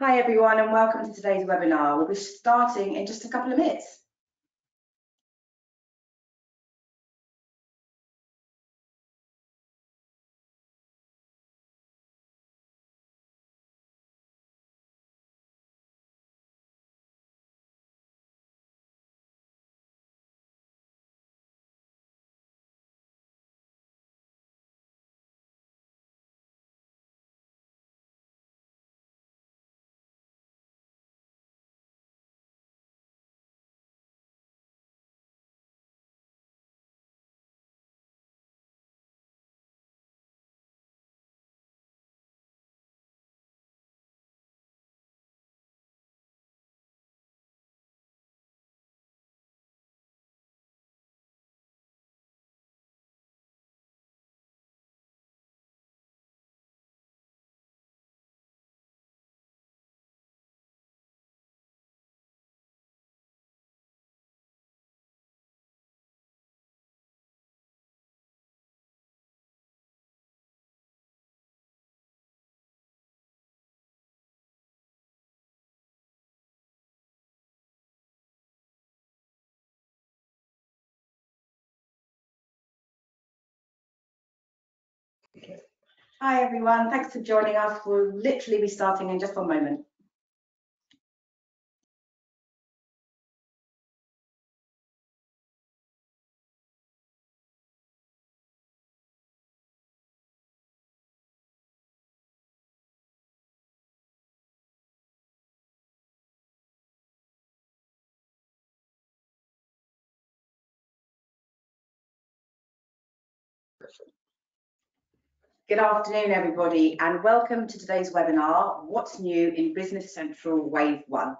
Hi everyone and welcome to today's webinar. We'll be starting in just a couple of minutes. Hi everyone, thanks for joining us. We'll literally be starting in just one moment. Good afternoon, everybody, and welcome to today's webinar, What's New in Business Central Wave 1.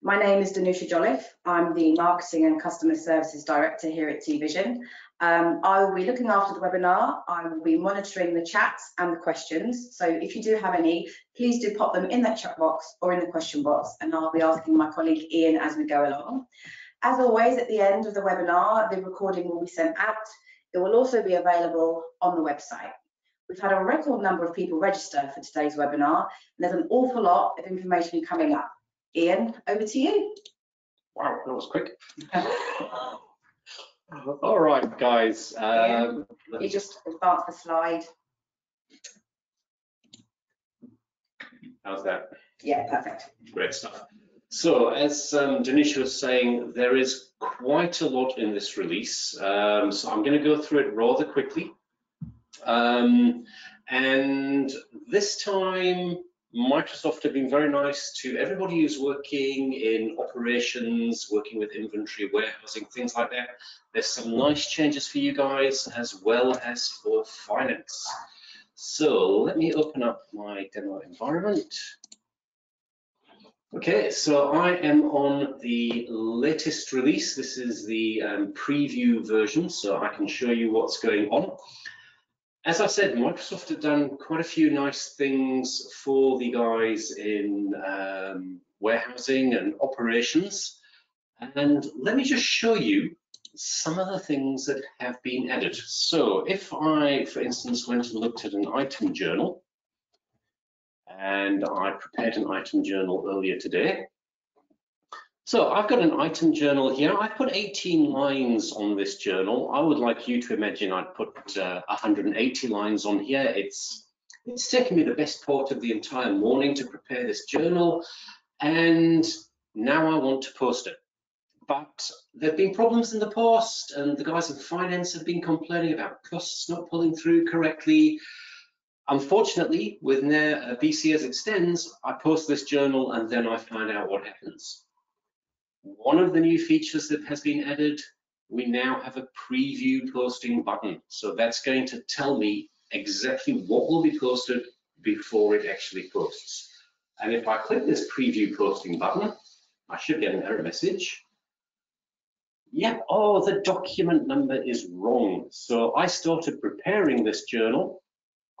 My name is Danusha Jolliffe. I'm the Marketing and Customer Services Director here at TVision. Um, I will be looking after the webinar. I will be monitoring the chats and the questions. So if you do have any, please do pop them in that chat box or in the question box, and I'll be asking my colleague Ian as we go along. As always, at the end of the webinar, the recording will be sent out it will also be available on the website. We've had a record number of people register for today's webinar, and there's an awful lot of information coming up. Ian, over to you. Wow, that was quick. All right, guys. Um, you just advance the slide. How's that? Yeah, perfect. Great stuff. So as um, was saying, there is quite a lot in this release. Um, so I'm going to go through it rather quickly. Um, and this time, Microsoft have been very nice to everybody who's working in operations, working with inventory, warehousing, things like that. There's some nice changes for you guys as well as for finance. So let me open up my demo environment. Okay, so I am on the latest release. This is the um, preview version, so I can show you what's going on. As I said, Microsoft have done quite a few nice things for the guys in um, warehousing and operations. And let me just show you some of the things that have been added. So if I, for instance, went and looked at an item journal, and I prepared an item journal earlier today. So I've got an item journal here. I've put 18 lines on this journal. I would like you to imagine I'd put uh, 180 lines on here. It's it's taken me the best part of the entire morning to prepare this journal, and now I want to post it. But there have been problems in the past, and the guys in finance have been complaining about costs not pulling through correctly. Unfortunately, with uh, BC as extends, I post this journal and then I find out what happens. One of the new features that has been added, we now have a preview posting button. So that's going to tell me exactly what will be posted before it actually posts. And if I click this preview posting button, I should get an error message. Yep, oh, the document number is wrong. So I started preparing this journal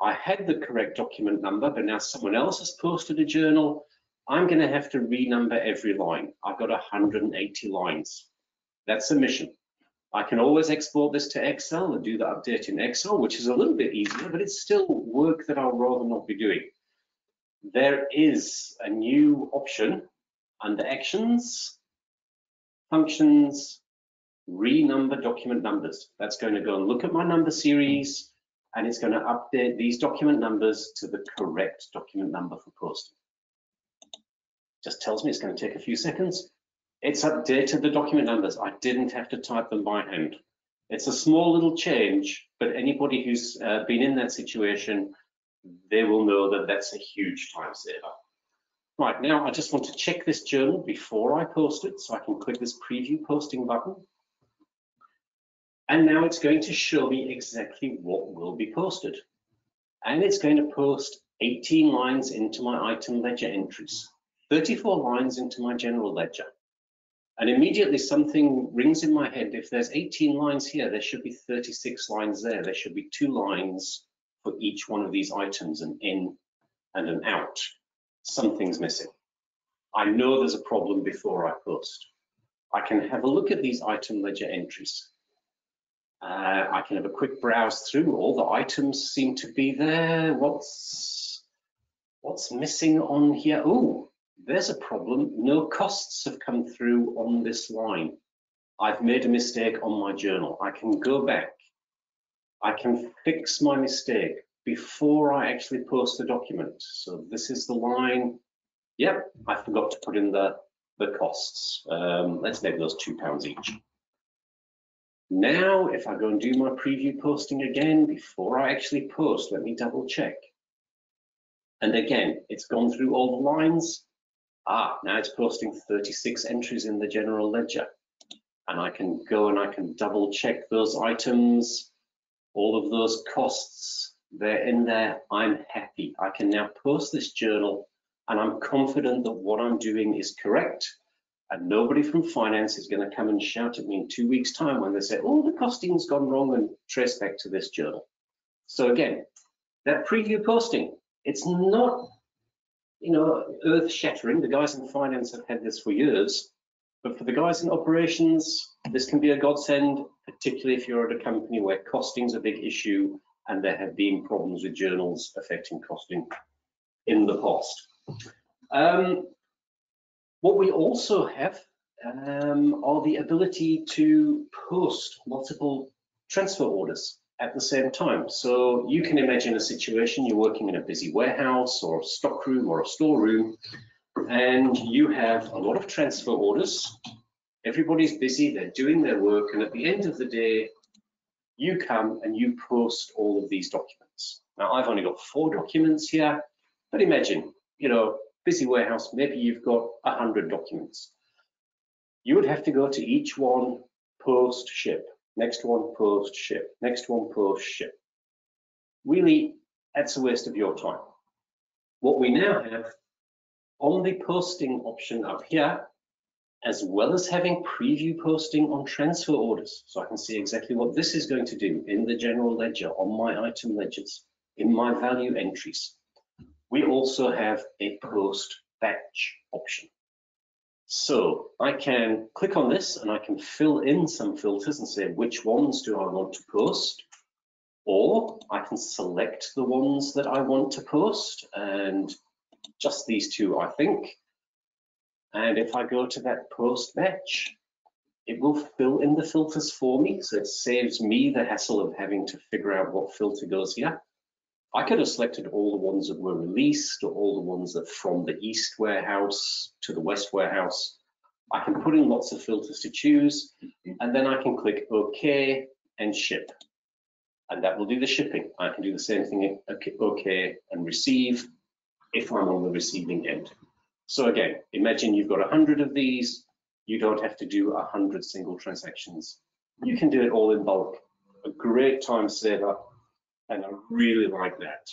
I had the correct document number, but now someone else has posted a journal. I'm going to have to renumber every line. I've got 180 lines. That's a mission. I can always export this to Excel and do the update in Excel, which is a little bit easier, but it's still work that I'll rather not be doing. there is a new option under actions, functions, renumber document numbers. That's going to go and look at my number series and it's going to update these document numbers to the correct document number for posting. Just tells me it's going to take a few seconds. It's updated the document numbers. I didn't have to type them by hand. It's a small little change, but anybody who's uh, been in that situation, they will know that that's a huge time saver. Right, now I just want to check this journal before I post it, so I can click this preview posting button. And now it's going to show me exactly what will be posted. And it's going to post 18 lines into my item ledger entries, 34 lines into my general ledger. And immediately something rings in my head. If there's 18 lines here, there should be 36 lines there. There should be two lines for each one of these items, an in and an out. Something's missing. I know there's a problem before I post. I can have a look at these item ledger entries. Uh, I can have a quick browse through. All the items seem to be there. What's what's missing on here? Oh, there's a problem. No costs have come through on this line. I've made a mistake on my journal. I can go back. I can fix my mistake before I actually post the document. So this is the line. Yep, I forgot to put in the, the costs. Um, let's make those two pounds each. Now, if I go and do my preview posting again, before I actually post, let me double check. And again, it's gone through all the lines. Ah, now it's posting 36 entries in the general ledger. And I can go and I can double check those items, all of those costs, they're in there. I'm happy. I can now post this journal and I'm confident that what I'm doing is correct and nobody from finance is going to come and shout at me in two weeks time when they say, oh, the costing's gone wrong and trace back to this journal. So again, that preview posting, it's not, you know, earth shattering. The guys in finance have had this for years, but for the guys in operations, this can be a godsend, particularly if you're at a company where costing's a big issue and there have been problems with journals affecting costing in the past. Um, what we also have um, are the ability to post multiple transfer orders at the same time. So you can imagine a situation, you're working in a busy warehouse or stockroom or a storeroom, and you have a lot of transfer orders. Everybody's busy, they're doing their work, and at the end of the day, you come and you post all of these documents. Now, I've only got four documents here, but imagine, you know, busy warehouse, maybe you've got 100 documents. You would have to go to each one, post, ship, next one, post, ship, next one, post, ship. Really, that's a waste of your time. What we now have on the posting option up here, as well as having preview posting on transfer orders. So I can see exactly what this is going to do in the general ledger, on my item ledgers, in my value entries we also have a post batch option. So I can click on this and I can fill in some filters and say which ones do I want to post or I can select the ones that I want to post and just these two I think. And if I go to that post batch, it will fill in the filters for me. So it saves me the hassle of having to figure out what filter goes here. I could have selected all the ones that were released or all the ones that from the east warehouse to the west warehouse. I can put in lots of filters to choose and then I can click OK and ship. And that will do the shipping. I can do the same thing, OK and receive if I'm on the receiving end. So again, imagine you've got 100 of these. You don't have to do 100 single transactions. You can do it all in bulk. A great time saver and I really like that.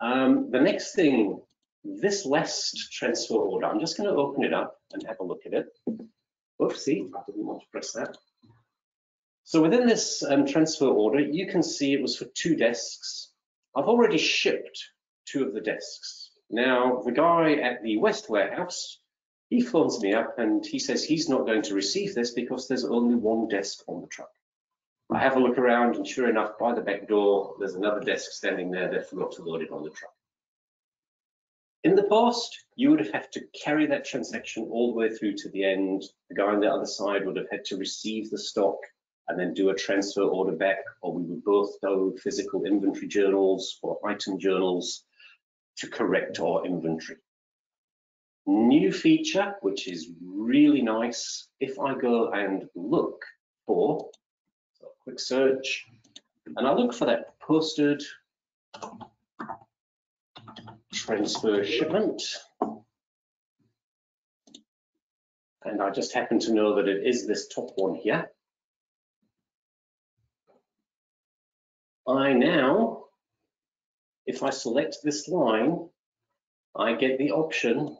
Um, the next thing, this last transfer order, I'm just going to open it up and have a look at it. Oopsie, I didn't want to press that. So within this um, transfer order, you can see it was for two desks. I've already shipped two of the desks. Now, the guy at the West Warehouse, he phones me up and he says he's not going to receive this because there's only one desk on the truck. I have a look around and sure enough, by the back door, there's another desk standing there that forgot to load it on the truck. In the past, you would have had to carry that transaction all the way through to the end. The guy on the other side would have had to receive the stock and then do a transfer order back, or we would both do physical inventory journals or item journals to correct our inventory. New feature, which is really nice, if I go and look for, quick search, and I look for that posted transfer shipment. And I just happen to know that it is this top one here. I now, if I select this line, I get the option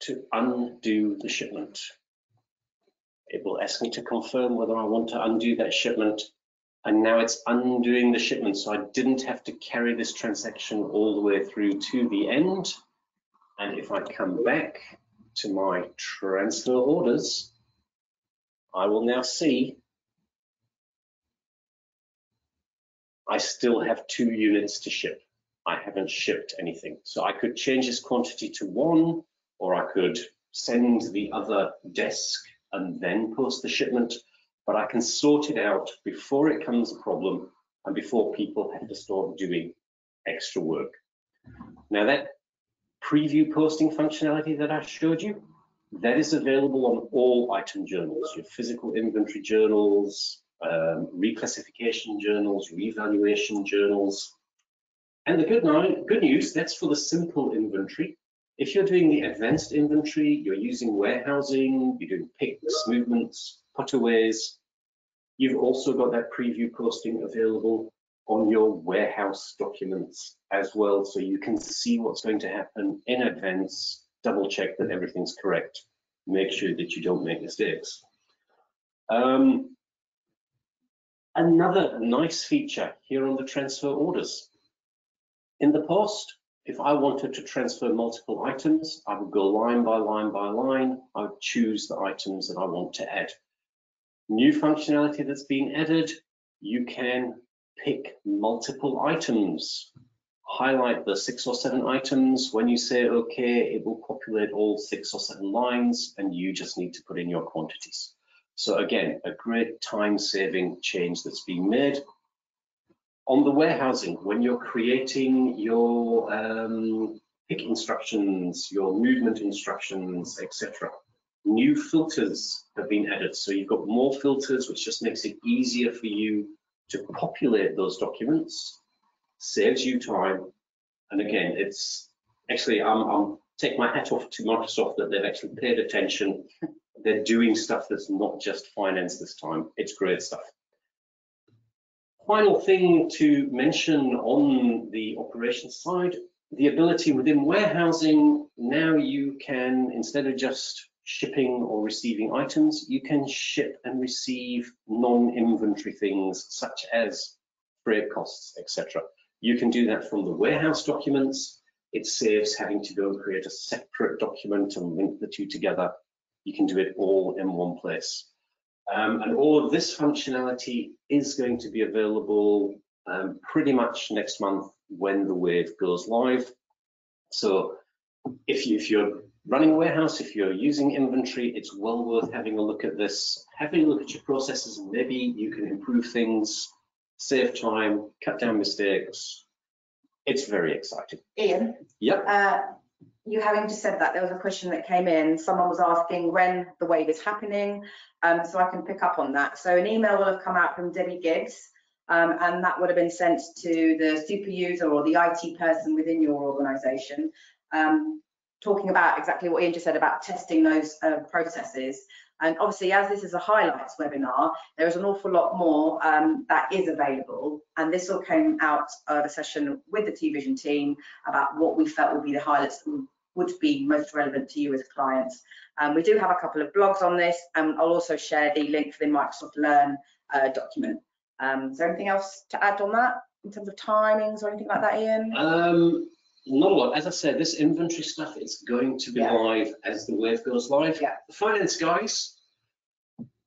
to undo the shipment. It will ask me to confirm whether I want to undo that shipment and now it's undoing the shipment. So I didn't have to carry this transaction all the way through to the end. And if I come back to my transfer orders, I will now see I still have two units to ship. I haven't shipped anything. So I could change this quantity to one, or I could send the other desk and then post the shipment but I can sort it out before it becomes a problem and before people have to start doing extra work. Now that preview posting functionality that I showed you, that is available on all item journals, your physical inventory journals, um, reclassification journals, revaluation journals. And the good, good news, that's for the simple inventory. If you're doing the advanced inventory, you're using warehousing, you're doing picks, movements, putaways. You've also got that preview posting available on your warehouse documents as well, so you can see what's going to happen in advance, double check that everything's correct, make sure that you don't make mistakes. Um, another nice feature here on the transfer orders. In the past, if I wanted to transfer multiple items, I would go line by line by line. I would choose the items that I want to add. New functionality that's been added, you can pick multiple items. Highlight the six or seven items. When you say okay, it will populate all six or seven lines and you just need to put in your quantities. So again, a great time saving change that's been made. On the warehousing, when you're creating your um, pick instructions, your movement instructions, etc new filters have been added. So you've got more filters, which just makes it easier for you to populate those documents, saves you time. And again, it's actually, I'm, I'm take my hat off to Microsoft that they've actually paid attention. They're doing stuff that's not just finance this time. It's great stuff. Final thing to mention on the operations side, the ability within warehousing, now you can, instead of just shipping or receiving items, you can ship and receive non-inventory things such as freight costs, etc. You can do that from the warehouse documents. It saves having to go and create a separate document and link the two together. You can do it all in one place. Um, and all of this functionality is going to be available um, pretty much next month when the wave goes live. So if, you, if you're running a warehouse, if you're using inventory, it's well worth having a look at this, having a look at your processes, and maybe you can improve things, save time, cut down mistakes. It's very exciting. Ian? Yep. Uh, you having just said that, there was a question that came in. Someone was asking when the wave is happening, um, so I can pick up on that. So an email will have come out from Debbie Gibbs, um, and that would have been sent to the super user or the IT person within your organisation. Um, talking about exactly what Ian just said about testing those uh, processes. And obviously, as this is a highlights webinar, there is an awful lot more um, that is available. And this all came out of a session with the TVision team about what we felt would be the highlights that would be most relevant to you as clients. Um, we do have a couple of blogs on this, and I'll also share the link for the Microsoft Learn uh, document. Um, is there anything else to add on that in terms of timings or anything like that, Ian? Um, not a lot. As I said, this inventory stuff is going to be Yeah. live as the wave goes live. Yeah. The finance guys,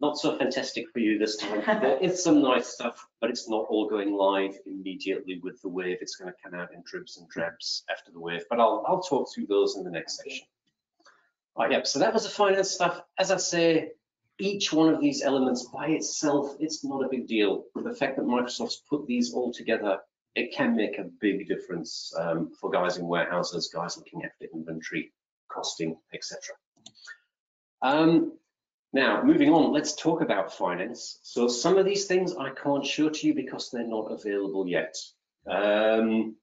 not so fantastic for you this time. There is some nice stuff, but it's not all going live immediately with the wave. It's going to come out in dribs and drabs after the wave, but I'll, I'll talk through those in the next section. Right, yep, so that was the finance stuff. As I say, each one of these elements by itself, it's not a big deal. The fact that Microsoft's put these all together, it can make a big difference um, for guys in warehouses, guys looking after inventory, costing, etc. Um, now, moving on, let's talk about finance. So some of these things I can't show to you because they're not available yet. Um,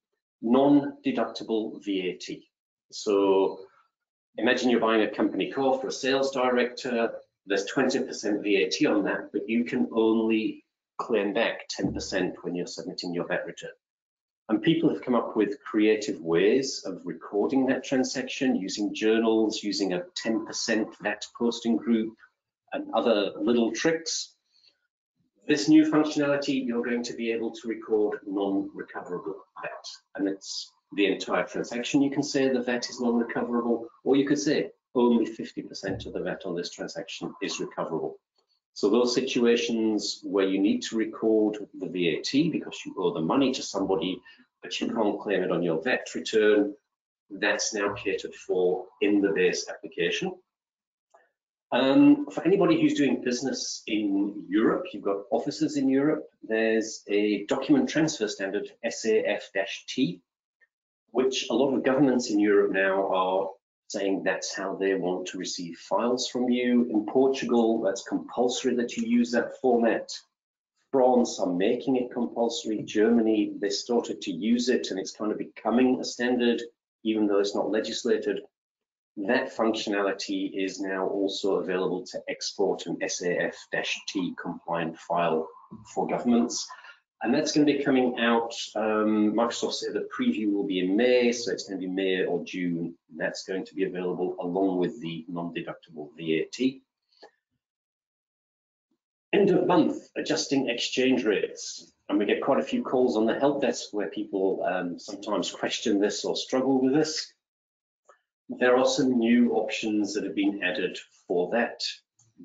Non-deductible VAT. So imagine you're buying a company car for a sales director, there's 20% VAT on that, but you can only claim back 10% when you're submitting your VAT return. And people have come up with creative ways of recording that transaction using journals, using a 10% VAT posting group and other little tricks. This new functionality, you're going to be able to record non-recoverable VAT. And it's the entire transaction. You can say the VAT is non-recoverable, or you could say only 50% of the VAT on this transaction is recoverable. So those situations where you need to record the VAT because you owe the money to somebody, but you can't claim it on your VAT return, that's now catered for in the base application. Um, for anybody who's doing business in Europe, you've got offices in Europe, there's a document transfer standard, SAF-T, which a lot of governments in Europe now are saying that's how they want to receive files from you. In Portugal, that's compulsory that you use that format. France are making it compulsory. Germany, they started to use it and it's kind of becoming a standard, even though it's not legislated. That functionality is now also available to export an SAF-T compliant file for governments. And that's going to be coming out, um, Microsoft said the preview will be in May, so it's going to be May or June. That's going to be available along with the non-deductible VAT. End of month, adjusting exchange rates. And we get quite a few calls on the help desk where people um, sometimes question this or struggle with this. There are some new options that have been added for that.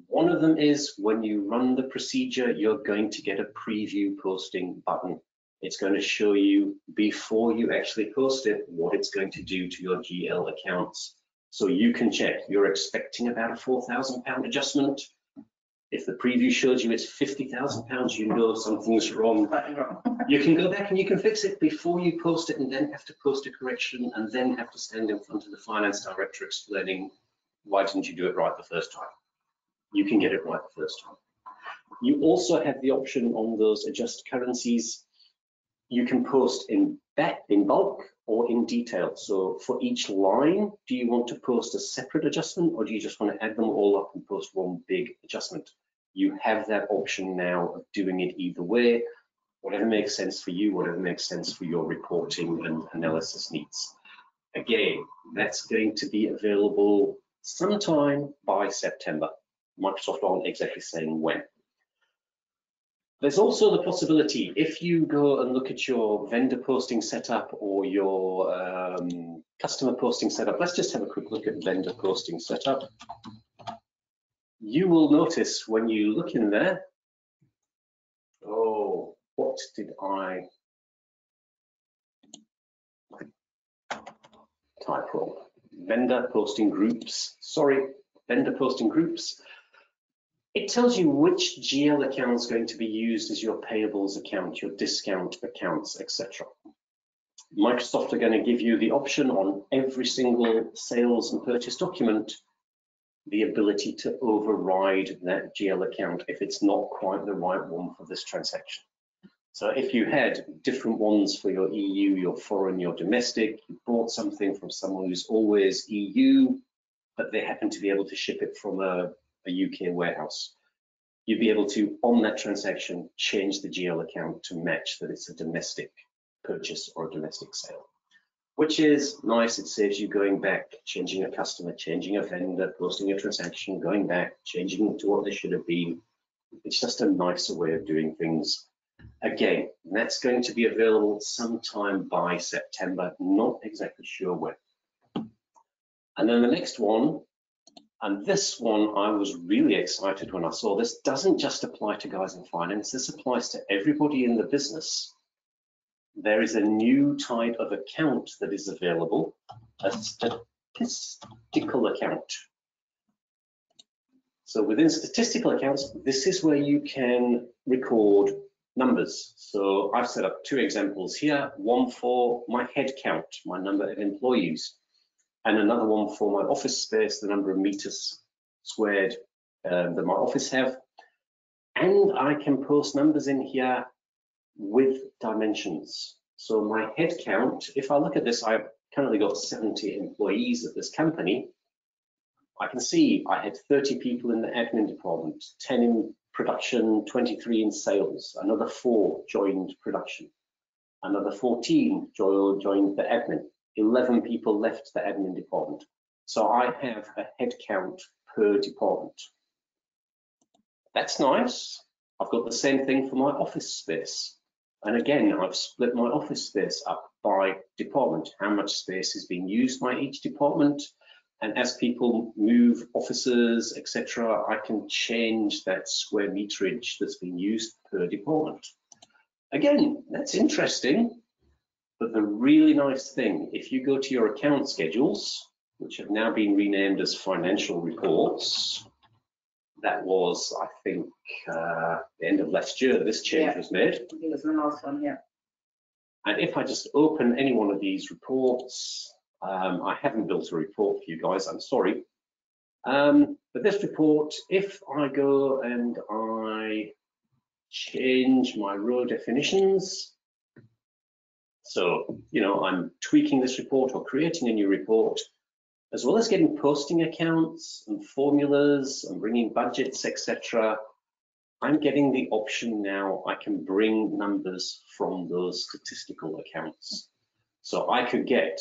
One of them is when you run the procedure, you're going to get a preview posting button. It's going to show you before you actually post it, what it's going to do to your GL accounts. So you can check, you're expecting about a 4,000 pound adjustment. If the preview shows you it's 50,000 pounds, you know something's wrong. You can go back and you can fix it before you post it and then have to post a correction and then have to stand in front of the finance director explaining why didn't you do it right the first time you can get it right the first time. You also have the option on those adjust currencies. You can post in, in bulk or in detail. So for each line, do you want to post a separate adjustment or do you just want to add them all up and post one big adjustment? You have that option now of doing it either way, whatever makes sense for you, whatever makes sense for your reporting and analysis needs. Again, that's going to be available sometime by September. Microsoft aren't exactly saying when. There's also the possibility, if you go and look at your vendor posting setup or your um, customer posting setup, let's just have a quick look at vendor posting setup. You will notice when you look in there, oh, what did I type wrong? Vendor posting groups, sorry, vendor posting groups. It tells you which GL account is going to be used as your payables account, your discount accounts, etc. Microsoft are going to give you the option on every single sales and purchase document, the ability to override that GL account if it's not quite the right one for this transaction. So if you had different ones for your EU, your foreign, your domestic, you bought something from someone who's always EU, but they happen to be able to ship it from a a UK warehouse, you'd be able to, on that transaction, change the GL account to match that it's a domestic purchase or a domestic sale, which is nice. It saves you going back, changing a customer, changing a vendor, posting a transaction, going back, changing to what they should have been. It's just a nicer way of doing things. Again, that's going to be available sometime by September, not exactly sure when. And then the next one And this one, I was really excited when I saw this. Doesn't just apply to guys in finance, this applies to everybody in the business. There is a new type of account that is available, a statistical account. So within statistical accounts, this is where you can record numbers. So I've set up two examples here, one for my head count, my number of employees, and another one for my office space, the number of meters squared um, that my office have. And I can post numbers in here with dimensions. So my head count, if I look at this, I've currently got 70 employees at this company. I can see I had 30 people in the admin department, 10 in production, 23 in sales, another four joined production, another 14 joined the admin, 11 people left the admin department. So I have a head count per department. That's nice. I've got the same thing for my office space. And again, I've split my office space up by department, how much space is being used by each department, and as people move offices, etc., I can change that square meterage that's been used per department. Again, that's interesting. But the really nice thing, if you go to your account schedules, which have now been renamed as financial reports, that was, I think, uh, the end of last year this change Yeah. was made. I think it was the last one, yeah. And if I just open any one of these reports, um, I haven't built a report for you guys, I'm sorry. Um, but this report, if I go and I change my row definitions, so, you know, I'm tweaking this report or creating a new report, as well as getting posting accounts and formulas and bringing budgets, etc. I'm getting the option now, I can bring numbers from those statistical accounts. So I could get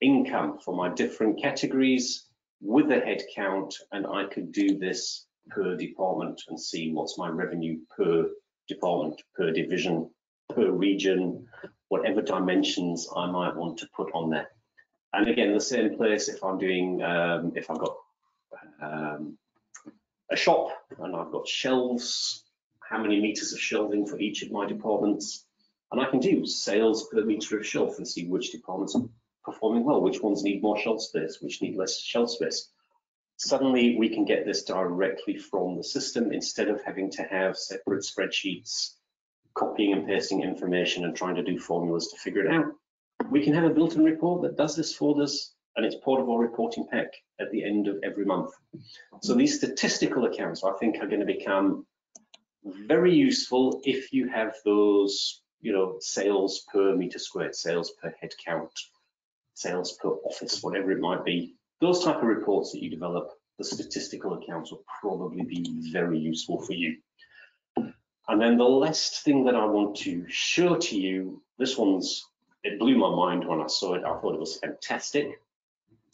income for my different categories with a head count, and I could do this per department and see what's my revenue per department, per division, per region, whatever dimensions I might want to put on there. And again, the same place if I'm doing, um, if I've got um, a shop and I've got shelves, how many meters of shelving for each of my departments, and I can do sales per meter of shelf and see which departments are performing well, which ones need more shelf space, which need less shelf space. Suddenly we can get this directly from the system instead of having to have separate spreadsheets, copying and pasting information and trying to do formulas to figure it out. We can have a built-in report that does this for us and it's part of our reporting pack at the end of every month. So these statistical accounts I think are going to become very useful if you have those, you know, sales per meter squared, sales per head count, sales per office, whatever it might be. Those type of reports that you develop, the statistical accounts will probably be very useful for you. And then the last thing that I want to show to you, this one's, it blew my mind when I saw it. I thought it was fantastic.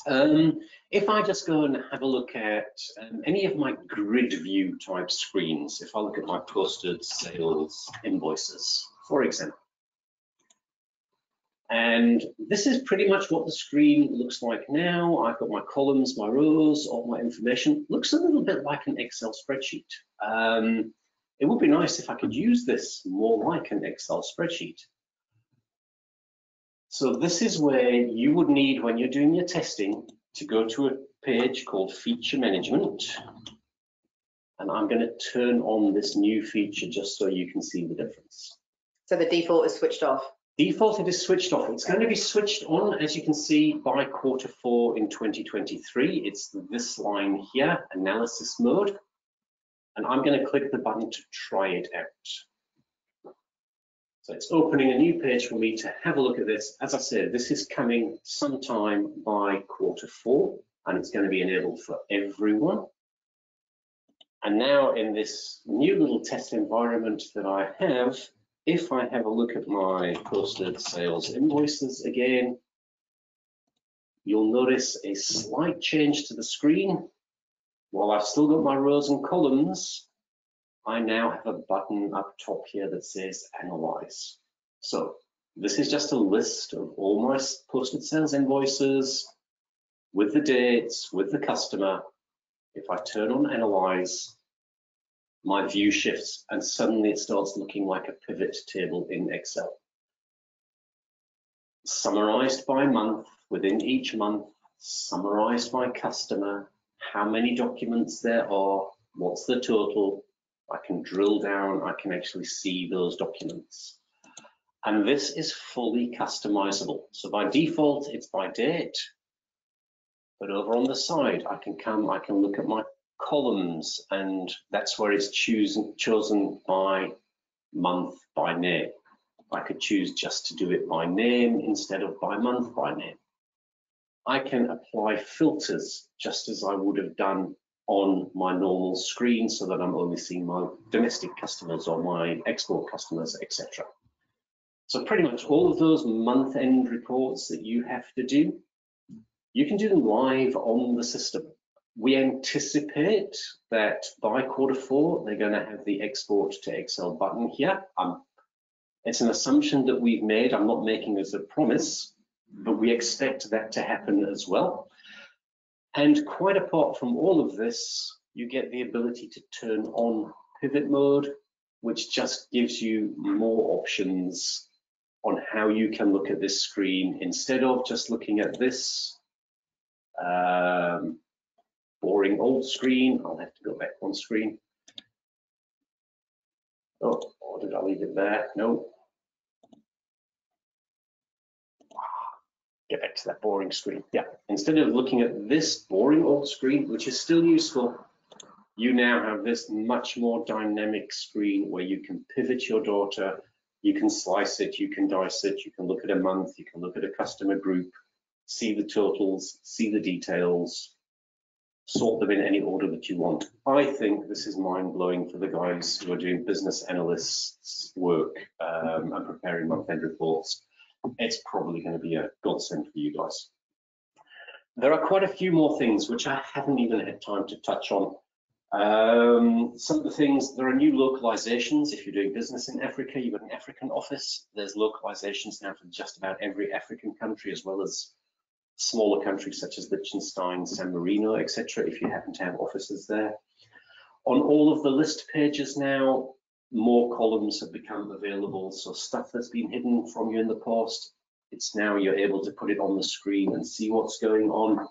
Um, if I just go and have a look at um, any of my grid view type screens, if I look at my posted sales invoices, for example, and this is pretty much what the screen looks like now. I've got my columns, my rows, all my information. Looks a little bit like an Excel spreadsheet. Um, it would be nice if I could use this more like an Excel spreadsheet. So this is where you would need, when you're doing your testing, to go to a page called Feature Management. And I'm going to turn on this new feature just so you can see the difference. So the default is switched off. Default, it is switched off. It's going to be switched on, as you can see, by quarter four in 2023. It's this line here, analysis mode. And I'm going to click the button to try it out. So it's opening a new page for me to have a look at this. As I said, this is coming sometime by quarter four, and it's going to be enabled for everyone. And now in this new little test environment that I have, if I have a look at my posted sales invoices again, you'll notice a slight change to the screen. While I've still got my rows and columns, I now have a button up top here that says Analyze. So this is just a list of all my posted sales invoices with the dates, with the customer, If I turn on Analyze, my view shifts and suddenly it starts looking like a pivot table in Excel. Summarized by month, within each month, summarized by customer, how many documents there are, what's the total. I can drill down, I can actually see those documents. And this is fully customizable. So by default, it's by date. But over on the side, I can come, I can look at my columns and that's where it's chosen, chosen by month by name. I could choose just to do it by name instead of by month by name. I can apply filters just as I would have done on my normal screen so that I'm only seeing my domestic customers or my export customers, etc. So pretty much all of those month-end reports that you have to do, you can do them live on the system. We anticipate that by quarter four, they're going to have the export to Excel button here. Um, it's an assumption that we've made. I'm not making as a promise, but we expect that to happen as well. And quite apart from all of this, you get the ability to turn on pivot mode, which just gives you more options on how you can look at this screen instead of just looking at this um, boring old screen. I'll have to go back one screen. Oh, or did I leave it there? No. Get back to that boring screen. Yeah, instead of looking at this boring old screen, which is still useful, you now have this much more dynamic screen where you can pivot your data, you can slice it, you can dice it, you can look at a month, you can look at a customer group, see the totals, see the details, sort them in any order that you want. I think this is mind-blowing for the guys who are doing business analysts work um, and preparing month-end reports. It's probably going to be a godsend for you guys. There are quite a few more things which I haven't even had time to touch on. Um, some of the things, there are new localizations. If you're doing business in Africa, you've got an African office. There's localizations now for just about every African country, as well as smaller countries such as Liechtenstein, San Marino, etc., if you happen to have offices there. On all of the list pages now, more columns have become available. So stuff that's been hidden from you in the past, it's now you're able to put it on the screen and see what's going on.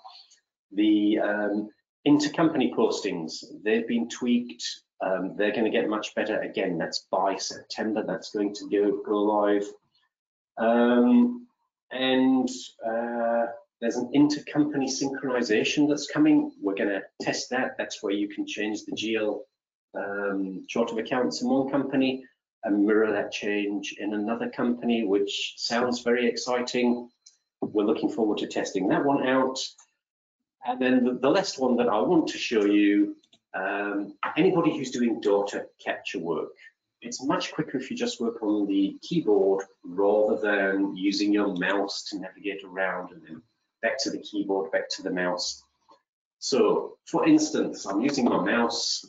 The um, intercompany postings, they've been tweaked. Um, they're going to get much better. Again, that's by September. That's going to go, go live. Um, and uh, there's an intercompany synchronization that's coming. We're going to test that. That's where you can change the GL um, of accounts in one company and mirror that change in another company, which sounds very exciting. We're looking forward to testing that one out. And then the, the last one that I want to show you, um, anybody who's doing data capture work, it's much quicker if you just work on the keyboard rather than using your mouse to navigate around and then back to the keyboard, back to the mouse. So for instance, I'm using my mouse.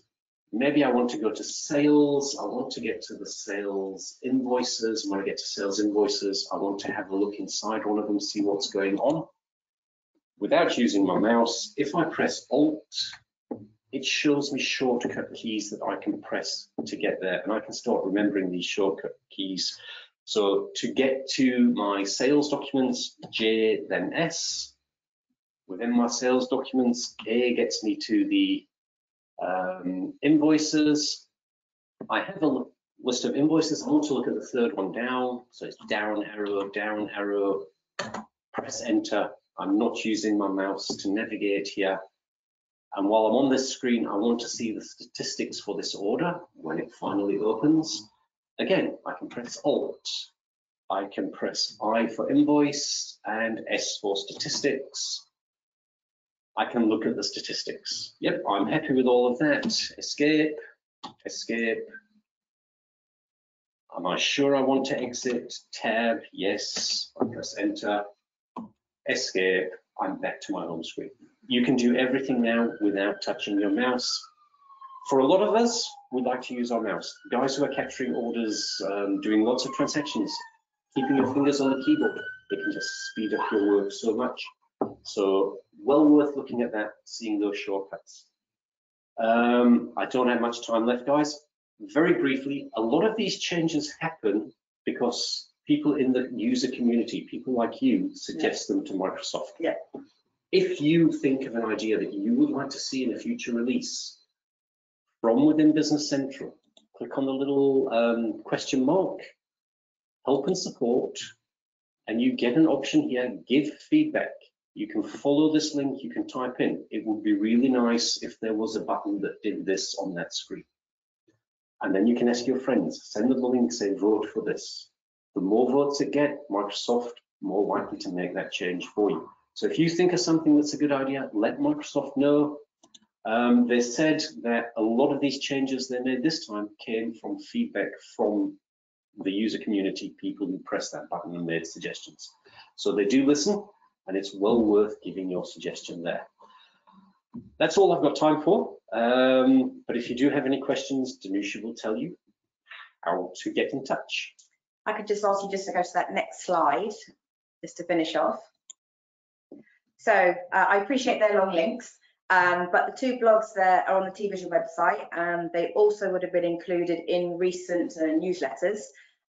Maybe I want to go to sales. I want to get to the sales invoices. When I get to sales invoices, I want to have a look inside one of them, see what's going on. Without using my mouse, if I press Alt, it shows me shortcut keys that I can press to get there. And I can start remembering these shortcut keys so to get to my sales documents, J, then S. Within my sales documents, A gets me to the um, invoices. I have a list of invoices. I want to look at the third one down. So it's down arrow, down arrow, press enter. I'm not using my mouse to navigate here. And while I'm on this screen, I want to see the statistics for this order when it finally opens. Again, I can press Alt. I can press I for invoice and S for statistics. I can look at the statistics. Yep, I'm happy with all of that. Escape, escape. Am I sure I want to exit? Tab, yes. I press enter, escape. I'm back to my home screen. You can do everything now without touching your mouse. For a lot of us, we like to use our mouse. Guys who are capturing orders, um, doing lots of transactions, keeping your fingers on the keyboard, it can just speed up your work so much. So well worth looking at that, seeing those shortcuts. Um, I don't have much time left, guys. Very briefly, a lot of these changes happen because people in the user community, people like you, suggest them to Microsoft. Yeah. If you think of an idea that you would like to see in a future release from within Business Central, click on the little um, question mark, help and support, and you get an option here, give feedback. You can follow this link, you can type in. It would be really nice if there was a button that did this on that screen. And then you can ask your friends, send them the link, say vote for this. The more votes it get, Microsoft more likely to make that change for you. So if you think of something that's a good idea, let Microsoft know. Um, they said that a lot of these changes they made this time came from feedback from the user community, people who pressed that button and made suggestions. So they do listen and it's well worth giving your suggestion there. That's all I've got time for. Um, but if you do have any questions, Danusha will tell you how to get in touch. I could just ask you just to go to that next slide, just to finish off. So uh, I appreciate their long links, um, but the two blogs there are on the TVision website and they also would have been included in recent uh, newsletters.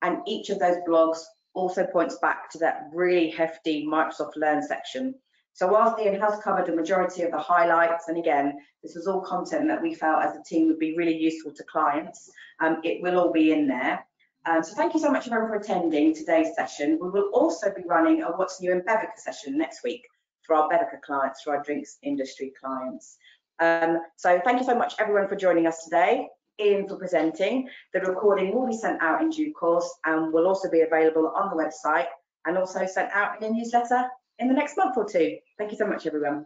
And each of those blogs also points back to that really hefty Microsoft Learn section. So whilst Ian has covered a majority of the highlights, and again, this was all content that we felt as a team would be really useful to clients, um, it will all be in there. Um, so thank you so much everyone for attending today's session. We will also be running a What's New in Bevica session next week for our Bevica clients, for our drinks industry clients. Um, so thank you so much everyone for joining us today. Ian for presenting. The recording will be sent out in due course and will also be available on the website and also sent out in a newsletter in the next month or two. Thank you so much, everyone.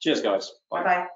Cheers, guys. Bye-bye.